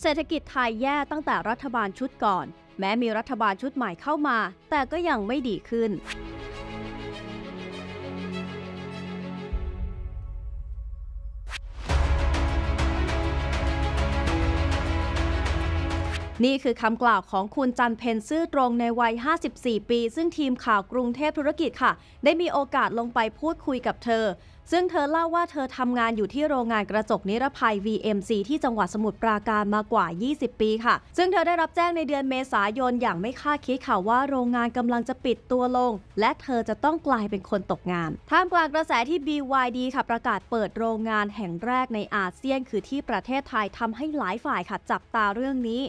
เศรษฐกิจไทยแย่ตั้งแต่รัฐบาลชุดก่อน แม้มีรัฐบาลชุดใหม่เข้ามา แต่ก็ยังไม่ดีขึ้น นี่คือคำกล่าวของคุณจันเพนซื่อตรงในวัย 54 ปี ซึ่งทีมข่าวกรุงเทพธุรกิจค่ะ ได้มีโอกาสลงไปพูดคุยกับเธอ ซึ่งเธอเล่าว่าเธอทำงานอยู่ที่โรงงานกระจกนิรภัย VMC ที่จังหวัดสมุทรปราการมากว่า 20 ปีค่ะ ซึ่งเธอได้รับแจ้งในเดือนเมษายนอย่างไม่คาดคิดค่ะว่าโรงงานกำลังจะปิดตัวลง และเธอจะต้องกลายเป็นคนตกงาน ท่ามกลางกระแสที่ BYD ค่ะประกาศเปิดโรงงานแห่งแรกในอาเซียน คือที่ประเทศไทยทำให้หลายฝ่ายค่ะจับตาเรื่องนี้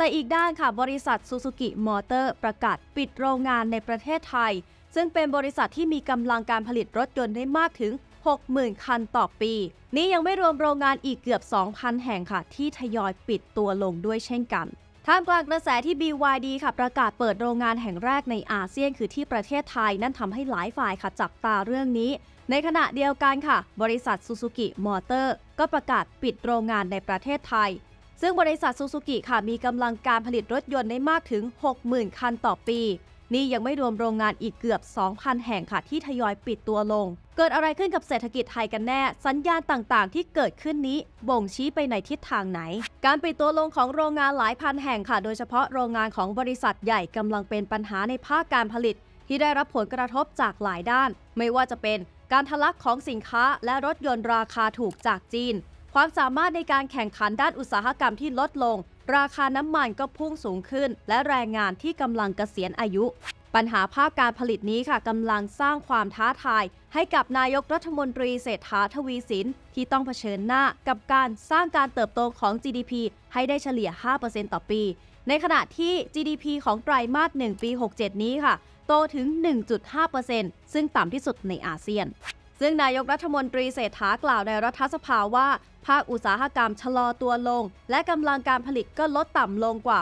แต่อีกด้านค่ะบริษัทซูซูกิมอเตอร์ประกาศปิดโรงงานในประเทศไทย ซึ่งเป็นบริษัทที่มีกำลังการผลิตรถยนต์ได้มากถึง 60,000 คันต่อปี นี้ยังไม่รวมโรงงานอีกเกือบ 2,000 แห่งค่ะ ที่ทยอยปิดตัวลงด้วยเช่นกันท่ามกลางกระแสที่ BYD ค่ะประกาศเปิดโรงงานแห่งแรกในอาเซียนคือที่ประเทศไทย นั่นทำให้หลายฝ่ายค่ะจับตาเรื่องนี้ ในขณะเดียวกันค่ะ บริษัทซูซูกิมอเตอร์ก็ประกาศปิดโรงงานในประเทศไทย ซึ่งบริษัทซูซูกิค่ะมีกำลังการผลิตรถยนต์ได้มากถึง 60,000 คันต่อปี นี่ยังไม่รวมโรงงานอีกเกือบ 2,000 แห่งค่ะที่ทยอยปิดตัวลง เกิดอะไรขึ้นกับเศรษฐกิจไทยกันแน่ สัญญาณต่างๆ ที่เกิดขึ้นนี้บ่งชี้ไปในทิศทางไหน การปิดตัวลงของโรงงานหลายพันแห่งค่ะ โดยเฉพาะโรงงานของบริษัทใหญ่กำลังเป็นปัญหาในภาคการผลิต ที่ได้รับผลกระทบจากหลายด้าน ไม่ว่าจะเป็นการทะลักของสินค้าและรถยนต์ราคาถูกจากจีน ความสามารถในการแข่งขันด้านอุตสาหกรรมที่ลดลง ราคาน้ำมันก็พุ่งสูงขึ้น และแรงงานที่กำลังเกษียณอายุ ปัญหาภาคการผลิตนี้ค่ะกำลังสร้างความท้าทาย ให้กับนายกรัฐมนตรีเศรษฐาทวีสิน ที่ต้องเผชิญหน้ากับการสร้างการเติบโตของ GDP ให้ได้เฉลี่ย 5%ต่อปี ในขณะที่ GDP ของไตรมาส 1 ปี 67 นี้ค่ะ โตถึง 1.5%ซึ่งต่ำที่สุดในอาเซียน ซึ่งนายกรัฐมนตรีเศรษฐากล่าวในรัฐสภาว่า ภาคอุตสาหกรรมชะลอตัวลง และกำลังการผลิตก็ลดต่ำลงกว่า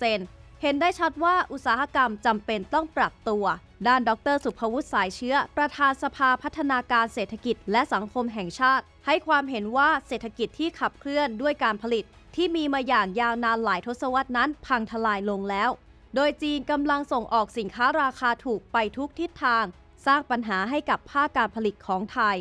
60%เห็นได้ชัดว่าอุตสาหกรรมจำเป็นต้องปรับตัว ด้านดรสุภวุฒิสายเชื้อ ประธานสภาพัฒนาการเศรษฐกิจและสังคมแห่งชาติ ให้ความเห็นว่าเศรษฐกิจที่ขับเคลื่อนด้วยการผลิต ที่มีมาอย่างยาวนานหลายทศวรรษนั้นพังทลายลงแล้ว โดยจีนกำลังส่งออกสินค้าราคาถูกไปทุกทิศทาง สร้างปัญหาให้กับภาคการผลิตของไทย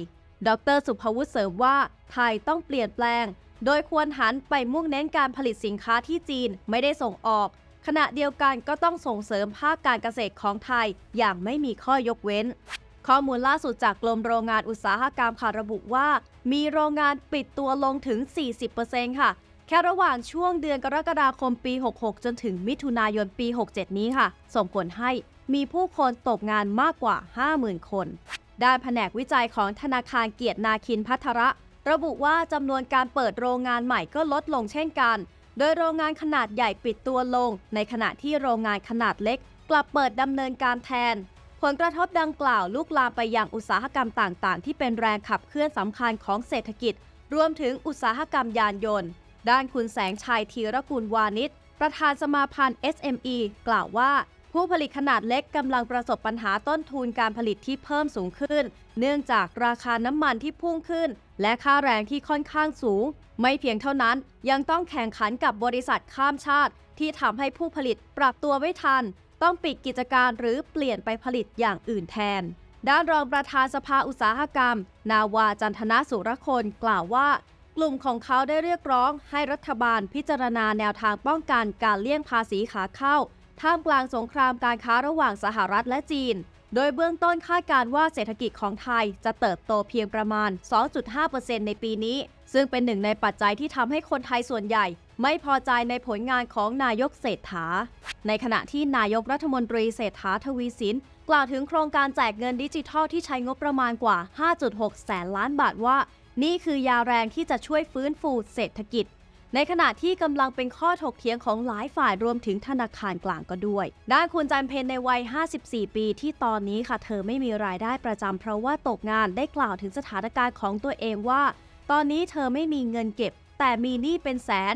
ดรสุภวุฒิเสริมว่า ไทยต้องเปลี่ยนแปลง โดยควรหันไปมุ่งเน้นการผลิตสินค้าที่จีนไม่ได้ส่งออก ขณะเดียวกันก็ต้องส่งเสริมภาคการเกษตรของไทยอย่างไม่มีข้อยกเว้น ข้อมูลล่าสุดจากกรมโรงงานอุตสาหกรรมค่ะระบุว่า มีโรงงานปิดตัวลงถึง 40%ค่ะ แค่ระหว่างช่วงเดือนกรกฎาคมปี 66 จนถึงมิถุนายนปี 67 นี้ค่ะ ส่งผลให้ มีผู้คนตกงานมากกว่า 50,000 คน ด้านแผนกวิจัยของธนาคารเกียรตินาคินพัทระ ระบุว่าจำนวนการเปิดโรงงานใหม่ก็ลดลงเช่นกัน โดยโรงงานขนาดใหญ่ปิดตัวลง ในขณะที่โรงงานขนาดเล็ก กลับเปิดดำเนินการแทน ผลกระทบดังกล่าวลุกลามไปยังอุตสาหกรรมต่างๆ ที่เป็นแรงขับเคลื่อนสำคัญของเศรษฐกิจ รวมถึงอุตสาหกรรมยานยนต์ ด้านคุณแสงชัยธีรกุลวานิชประธานสมาพันธ์ SME กล่าวว่า ผู้ผลิตขนาดเล็กกำลังประสบปัญหาต้นทุนการผลิตที่เพิ่มสูงขึ้น เนื่องจากราคาน้ำมันที่พุ่งขึ้น และค่าแรงที่ค่อนข้างสูง ไม่เพียงเท่านั้นยังต้องแข่งขันกับบริษัทข้ามชาติ ที่ทำให้ผู้ผลิตปรับตัวไม่ทัน ต้องปิดกิจการหรือเปลี่ยนไปผลิตอย่างอื่นแทน ด้านรองประธานสภาอุตสาหกรรม นาวาจันทนาสุรคนกล่าวว่ากลุ่มของเขาได้เรียกร้องให้รัฐบาลพิจารณาแนวทางป้องกันการเลี่ยงภาษีขาเข้า ท่ามกลางสงครามการค้าระหว่างสหรัฐและจีน โดยเบื้องต้นคาดการว่าเศรษฐกิจของไทยจะเติบโตเพียงประมาณ 2.5%ในปีนี้ ซึ่งเป็นหนึ่งในปัจจัยที่ทำให้คนไทยส่วนใหญ่ ไม่พอใจในผลงานของนายกเศรษฐา ในขณะที่นายกรัฐมนตรีเศรษฐาทวีสินกล่าวถึงโครงการแจกเงินดิจิทัลที่ใช้งบประมาณกว่า 5.6 แสนล้านบาทว่า นี่คือยาแรงที่จะช่วยฟื้นฟูเศรษฐกิจ ในขณะที่กำลังเป็นข้อถกเถียงของหลายฝ่ายรวมถึงธนาคารกลางก็ด้วย ด้านคุณจันเพนในวัย 54 ปี ที่ตอนนี้ค่ะเธอไม่มีรายได้ประจำเพราะว่าตกงานได้กล่าวถึงสถานการณ์ของตัวเองว่า ตอนนี้เธอไม่มีเงินเก็บ แต่มีหนี้เป็นแสน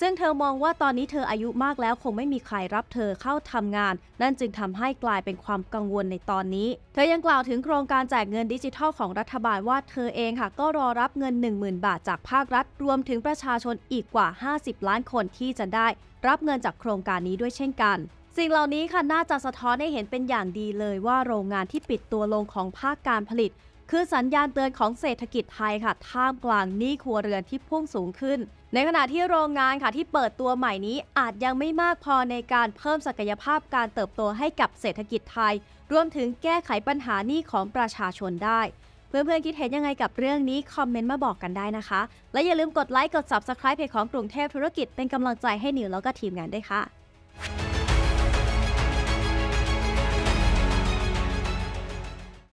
ซึ่งเธอมองว่าตอนนี้เธออายุมากแล้วคงไม่มีใครรับเธอเข้าทำงาน นั่นจึงทำให้กลายเป็นความกังวลในตอนนี้ เธอยังกล่าวถึงโครงการแจกเงินดิจิทัลของรัฐบาลว่าเธอเองค่ะก็รอรับเงิน 10,000 บาทจากภาครัฐ รวมถึงประชาชนอีกกว่า 50 ล้านคนที่จะได้ รับเงินจากโครงการนี้ด้วยเช่นกันสิ่งเหล่านี้ค่ะน่าจะสะท้อนให้เห็นเป็นอย่างดีเลยว่าโรงงานที่ปิดตัวลงของภาคการผลิต คือสัญญาณเตือนของเศรษฐกิจไทยค่ะ ท่ามกลางหนี้ครัวเรือนที่พุ่งสูงขึ้น ในขณะที่โรงงานค่ะที่เปิดตัวใหม่นี้อาจยังไม่มากพอในการเพิ่มศักยภาพการเติบโตให้กับเศรษฐกิจไทย รวมถึงแก้ไขปัญหาหนี้ของประชาชนได้เพื่อนๆคิดเห็นยังไงกับเรื่องนี้คอมเมนต์มาบอกกันได้นะคะ และอย่าลืมกดไลค์กด Subscribe เพจของกรุงเทพธุรกิจเป็นกำลังใจให้นิวแล้วก็ทีมงานด้วยค่ะ